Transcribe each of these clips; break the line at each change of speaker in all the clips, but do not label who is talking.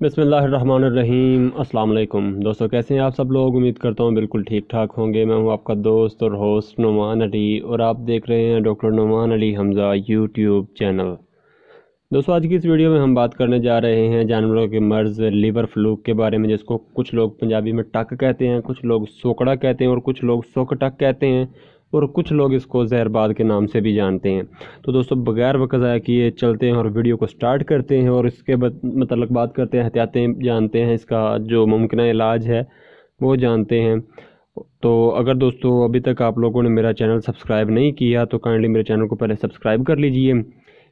بسم اللہ الرحمن الرحیم۔ السلام علیکم۔ دوستو، کیسے ہیں آپ سب لوگ؟ امید کرتا ہوں بالکل ٹھیک ٹھاک ہوں گے۔ میں ہوں آپ کا دوست اور ہوسٹ نعمان علی اور آپ دیکھ رہے ہیں doctor Noman Ali Hamza YouTube channel. دوستو، آج کی اس ویڈیو میں ہم بات کرنے جا رہے ہیں جانوروں کے مرض، لیور فلوک کے بارے میں، جس کو کچھ لوگ پنجابی میں ٹک کہتے ہیں، کچھ لوگ سوکڑا کہتے ہیں اور کچھ لوگ سوک ٹک کہتے ہیں۔ اور کچھ لوگ اس کو زہر باد کے نام سے بھی جانتے ہیں۔ تو دوستو، بغیر وقت ضائع کیے چلتے ہیں اور ویڈیو کو سٹارٹ کرتے ہیں اور اس کے متعلق بات کرتے ہیں، احتیاطیں جانتے ہیں، اس کا جو ممکنہ علاج ہے وہ جانتے ہیں۔ تو اگر دوستو، ابھی تک آپ لوگوں نے میرا چینل سبسکرائب نہیں کیا تو کائنڈلی میرے چینل کو پہلے سبسکرائب کر لیجیے۔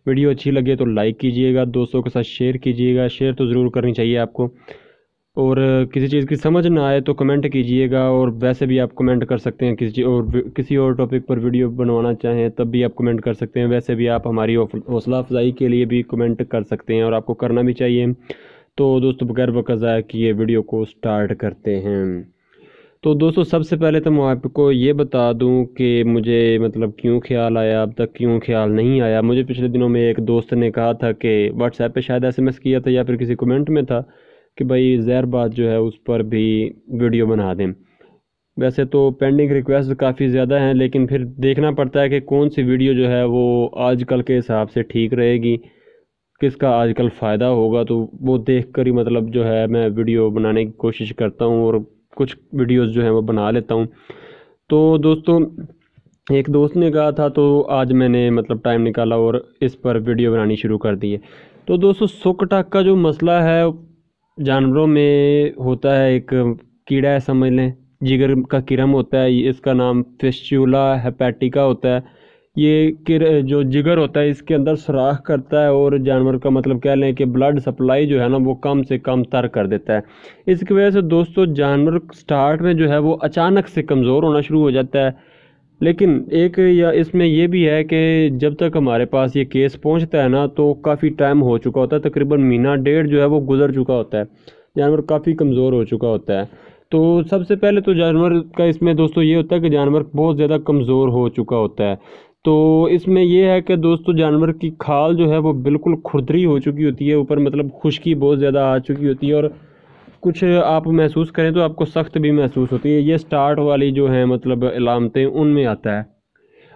ویڈیو اچھی لگے تو لائک کیجیے گا، دوستوں کے ساتھ شیئر کیجیے گا۔ شیئر تو ضرور کرنی چاہیے آپ کو۔ اور کسی چیز کی سمجھ نہ آئے تو کمنٹ کیجیے گا اور ویسے بھی آپ کمنٹ کر سکتے ہیں کسی اور کسی اور ٹاپک پر ویڈیو بنوانا چاہیں تب بھی آپ کمنٹ کر سکتے ہیں۔ ویسے بھی آپ ہماری حوصلہ افزائی کے لیے بھی کمنٹ کر سکتے ہیں اور آپ کو کرنا بھی چاہیے۔ تو دوستو، بغیر وقت ضائع کیے ویڈیو کو سٹارٹ کرتے ہیں۔ تو دوستو، سب سے پہلے تو میں آپ کو یہ بتا دوں کہ مجھے مطلب کیوں خیال آیا؟ اب تک کیوں خیال نہیں آیا؟ مجھے پچھلے دنوں میں ایک دوست نے کہا تھا کہ واٹس ایپ پہ شاید ایس ایم ایس کیا تھا یا پھر کسی کمنٹ میں تھا۔ کہ بھائی زہر بات جو ہے اس پر بھی ویڈیو بنا دیں۔ ویسے تو پینڈنگ ریکویسٹ کافی زیادہ ہیں، لیکن پھر دیکھنا پڑتا ہے کہ کون سی ویڈیو جو ہے وہ آج کل کے حساب سے ٹھیک رہے گی، کس کا آج کل فائدہ ہوگا۔ تو وہ دیکھ کر ہی مطلب جو ہے میں ویڈیو بنانے کی کوشش کرتا ہوں اور کچھ ویڈیوز جو ہیں وہ بنا لیتا ہوں۔ تو دوستو، ایک دوست نے کہا تھا، تو آج میں نے مطلب ٹائم نکالا اور اس پر ویڈیو بنانی شروع کر دی ہے۔ تو دوستو سک ٹاک کا جو مسئلہ ہے جانوروں میں ہوتا ہے ایک کیڑا ہے، سمجھ لیں۔ جگر کا کرم ہوتا ہے، اس کا نام فسچولا ہیپیٹیکا ہوتا ہے۔ یہ جو جگر ہوتا ہے، اس کے اندر سراخ کرتا ہے اور جانور کا مطلب کہہ لیں کہ بلڈ سپلائی جو ہے نا، وہ کم سے کم تر کر دیتا ہے۔ اس کی وجہ سے دوستو، جانور سٹارٹ میں جو ہے وہ اچانک سے کمزور ہونا شروع ہو جاتا ہے۔ لیکن ایک یا اس میں یہ بھی ہے کہ جب تک ہمارے پاس یہ کیس پہنچتا ہے نا، تو کافی ٹائم ہو چکا ہوتا ہے، تقریباً مہینہ ڈیڑھ جو ہے وہ گزر چکا ہوتا ہے۔ جانور کافی کمزور ہو چکا ہوتا ہے۔ تو سب سے پہلے تو جانور کا اس میں دوستو یہ ہوتا ہے کہ جانور بہت زیادہ کمزور ہو چکا ہوتا ہے۔ تو اس میں یہ ہے کہ دوستو جانور کی کھال جو ہے وہ بالکل کھردری ہو چکی ہوتی ہے، اوپر مطلب خشکی بہت زیادہ آ چکی ہوتی ہے اور کچھ آپ محسوس کریں تو آپ کو سخت بھی محسوس ہوتی ہے۔ یہ سٹارٹ والی جو ہیں مطلب علامتیں ان میں آتا ہے۔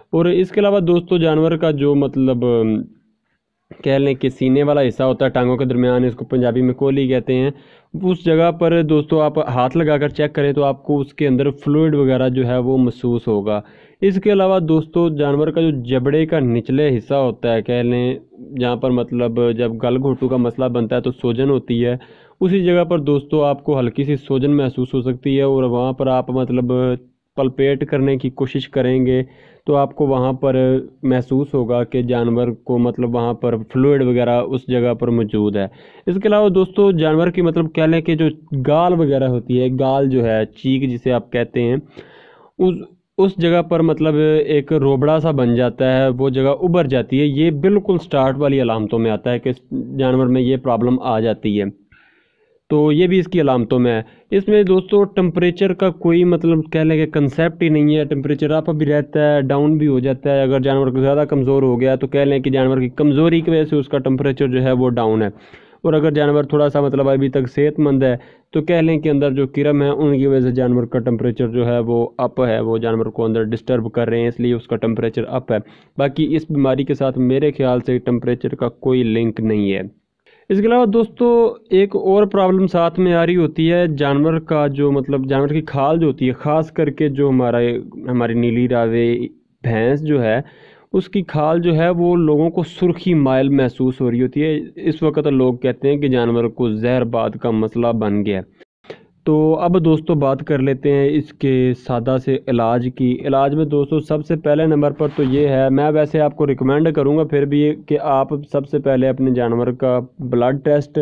اور اس کے علاوہ دوستو، جانور کا جو مطلب کہہ لیں کہ سینے والا حصہ ہوتا ہے، ٹانگوں کے درمیان اس کو پنجابی میں کولی کہتے ہیں۔ اس جگہ پر دوستو، آپ ہاتھ لگا کر چیک کریں تو آپ کو اس کے اندر فلوئڈ وغیرہ جو ہے وہ محسوس ہوگا۔ اس کے علاوہ دوستو، جانور کا جو جبڑے کا نچلے حصہ ہوتا ہے، کہہ لیں جہاں پر مطلب جب گل گھوٹو کا مسئلہ بنتا ہے تو سوجن ہوتی ہے۔ اسی جگہ پر دوستو، آپ کو ہلکی سی سوجن محسوس ہو سکتی ہے اور وہاں پر آپ مطلب پلپیٹ کرنے کی کوشش کریں گے تو آپ کو وہاں پر محسوس ہوگا کہ جانور کو مطلب وہاں پر فلوئڈ وغیرہ اس جگہ پر موجود ہے۔ اس کے علاوہ دوستو، جانور کی مطلب کہہ لیں کہ جو گال وغیرہ ہوتی ہے، گال جو ہے، چیک جسے آپ کہتے ہیں، اس اس جگہ پر مطلب ایک روبڑا سا بن جاتا ہے، وہ جگہ ابھر جاتی ہے۔ یہ بالکل سٹارٹ والی علامتوں میں آتا ہے کہ جانور میں یہ پرابلم آ جاتی ہے۔ تو یہ بھی اس کی علامتوں میں ہے۔ اس میں دوستو ٹمپریچر کا کوئی مطلب کہہ لیں کہ کنسیپٹ ہی نہیں ہے۔ ٹمپریچر اپ بھی رہتا ہے ڈاؤن بھی ہو جاتا ہے۔ اگر جانور زیادہ کمزور ہو گیا تو کہہ لیں کہ جانور کی کمزوری کی وجہ سے اس کا ٹمپریچر جو ہے وہ ڈاؤن ہے۔ اور اگر جانور تھوڑا سا مطلب ابھی تک صحت مند ہے تو کہہ لیں کہ اندر جو کرم ہے ان کی وجہ سے جانور کا ٹمپریچر جو ہے وہ اپ ہے۔ وہ جانور کو اندر ڈسٹرب کر رہے ہیں، اس لیے اس کا ٹمپریچر اپ ہے۔ باقی اس بیماری کے ساتھ میرے خیال سے ٹمپریچر کا کوئی لنک نہیں ہے۔ اس کے علاوہ دوستو، ایک اور پرابلم ساتھ میں آ رہی ہوتی ہے، جانور کا جو مطلب جانور کی کھال جو ہوتی ہے، خاص کر کے جو ہمارا ہماری نیلی راوے بھینس جو ہے، اس کی کھال جو ہے، وہ لوگوں کو سرخی مائل محسوس ہو رہی ہوتی ہے۔ اس وقت لوگ کہتے ہیں کہ جانور کو زہر باد کا مسئلہ بن گیا۔ تو اب دوستو بات کر لیتے ہیں اس کے سادہ سے علاج کی۔ علاج میں دوستو سب سے پہلے نمبر پر تو یہ ہے، میں ویسے آپ کو ریکمینڈ کروں گا پھر بھی کہ آپ سب سے پہلے اپنے جانور کا بلڈ ٹیسٹ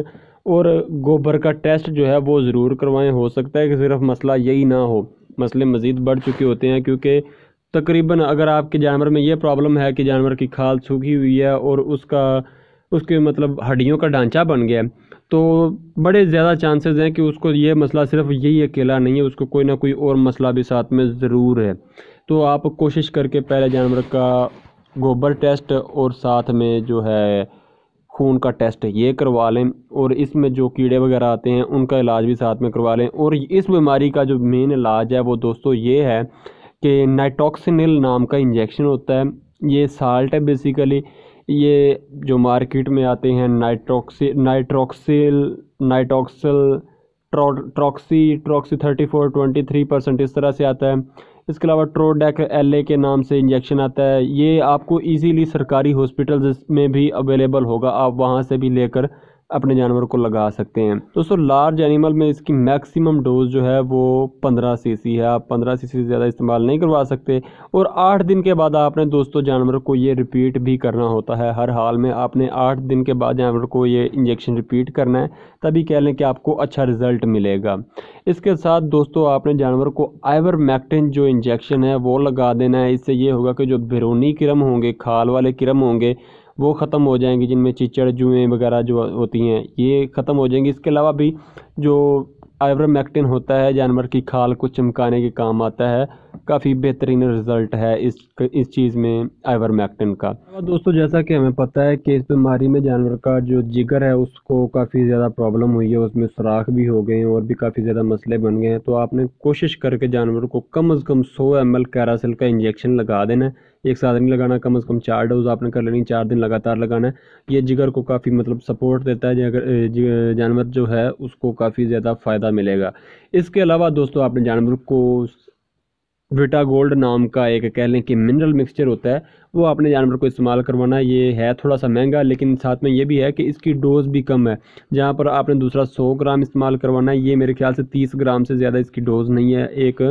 اور گوبر کا ٹیسٹ جو ہے وہ ضرور کروائیں۔ ہو سکتا ہے کہ صرف مسئلہ یہی نہ ہو۔ مسئلے مزید بڑھ چکے ہوتے ہیں کیونکہ تقریباً اگر آپ کے جانور میں یہ پرابلم ہے کہ جانور کی کھال سوکھی ہوئی ہے اور اس کا، اس کے مطلب ہڈیوں کا ڈھانچہ بن گیا ہے تو بڑے زیادہ چانسز ہیں کہ اس کو یہ مسئلہ صرف یہی اکیلا نہیں ہے، اس کو کوئی نہ کوئی اور مسئلہ بھی ساتھ میں ضرور ہے۔ تو آپ کوشش کر کے پہلے جانور کا گوبر ٹیسٹ اور ساتھ میں جو ہے خون کا ٹیسٹ یہ کروا لیں اور اس میں جو کیڑے وغیرہ آتے ہیں، ان کا علاج بھی ساتھ میں کروا لیں۔ اور اس بیماری کا جو مین علاج ہے وہ دوستو یہ ہے کہ نائٹوکسنل نام کا انجیکشن ہوتا ہے۔ یہ سالٹ ہے بیسیکلی یہ جو مارکیٹ میں آتے ہیں، نائٹروکسی نائٹروکسل نائٹوکسل ٹروکسی ٹروکسی thirty four twenty three percent اس طرح سے آتا ہے۔ اس کے علاوہ ٹروڈیک ایل اے کے نام سے انجیکشن آتا ہے۔ یہ آپ کو ایزیلی سرکاری ہاسپٹلز میں بھی اویلیبل ہوگا، آپ وہاں سے بھی لے کر اپنے جانور کو لگا سکتے ہیں۔ دوستو لارج اینیمل میں اس کی میکسیمم ڈوز جو ہے وہ پندرہ سی سی ہے۔ آپ پندرہ سی سی زیادہ استعمال نہیں کروا سکتے۔ اور آٹھ دن کے بعد آپ نے دوستو، جانور کو یہ ریپیٹ بھی کرنا ہوتا ہے۔ ہر حال میں آپ نے آٹھ دن کے بعد جانور کو یہ انجیکشن ریپیٹ کرنا ہے۔ تبھی کہہ لیں کہ آپ کو اچھا رزلٹ ملے گا۔ اس کے ساتھ دوستو، آپ نے جانور کو آئیور میکٹن جو انجیکشن ہے وہ لگا دینا ہے۔ اس سے یہ ہوگا کہ جو بیرونی کرم ہوں گے، کھال والے کرم ہوں گے وہ ختم ہو جائیں گی، جن میں چچڑ جوئیں وغیرہ جو ہوتی ہیں، یہ ختم ہو جائیں گی۔ اس کے علاوہ بھی جو میکٹن ہوتا ہے، جانور کی کھال کو چمکانے کے کام آتا ہے، کافی بہترین رزلٹ ہے اس اس چیز میں آئیور میکٹن کا۔ دوستو، جیسا کہ ہمیں پتہ ہے کہ اس بیماری میں جانور کا جو جگر ہے، اس کو کافی زیادہ پرابلم ہوئی ہے، اس میں سراخ بھی ہو گئے ہیں اور بھی کافی زیادہ مسئلے بن گئے ہیں۔ تو آپ نے کوشش کر کے جانور کو کم از کم سو ایم ایل کیراسل کا انجیکشن لگا دینا ہے۔ ایک ساتھ نہیں لگانا، کم از کم چار ڈوز آپ نے کر لینی، چار دن لگاتار لگانا ہے۔ یہ جگر کو کافی مطلب سپورٹ دیتا ہے جی، جانور جو ہے، اس کو کافی زیادہ فائدہ ملے گا۔ اس کے علاوہ دوستو، آپ نے جانور کو ویٹا گولڈ نام کا ایک کہہ لیں کہ منرل مکسچر ہوتا ہے، وہ اپنے جانور کو استعمال کروانا یہ ہے تھوڑا سا مہنگا، لیکن ساتھ میں یہ بھی ہے کہ اس کی ڈوز بھی کم ہے۔ جہاں پر آپ نے دوسرا سو گرام استعمال کروانا ہے، یہ میرے خیال سے تیس گرام سے زیادہ اس کی ڈوز نہیں ہے۔ ایک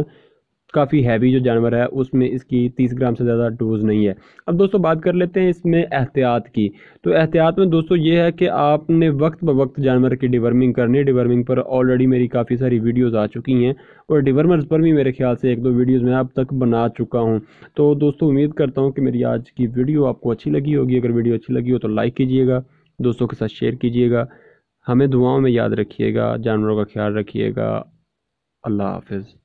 کافی ہیوی جو جانور ہے، اس میں اس کی تیس گرام سے زیادہ ڈوز نہیں ہے۔ اب دوستو بات کر لیتے ہیں اس میں احتیاط کی۔ تو احتیاط میں دوستو یہ ہے کہ آپ نے وقت بہ وقت جانور کی ڈیورمنگ کرنی ہے۔ ڈیورمنگ پر آلریڈی میری کافی ساری ویڈیوز آ چکی ہیں۔ اور ڈیورمرز پر بھی میرے خیال سے ایک دو ویڈیوز میں اب تک بنا چکا ہوں۔ تو دوستو امید کرتا ہوں کہ میری آج کی ویڈیو آپ کو اچھی لگی ہوگی۔ اگر ویڈیو اچھی لگی ہو تو لائک کیجیے گا، دوستوں کے ساتھ شیئر کیجیے گا۔ ہمیں دعاؤں میں یاد رکھیے گا، جانوروں کا خیال رکھیے گا۔ اللہ حافظ۔